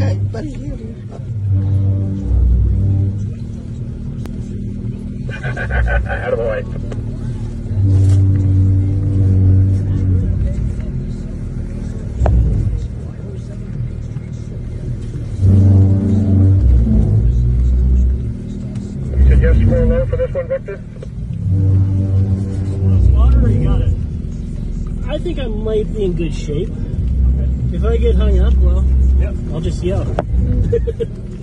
Okay, buddy. Attaboy. Suggest score low for this one, Victor? Got it? I think I might be in good shape. If I get hung up, well, Yep. I'll just yell.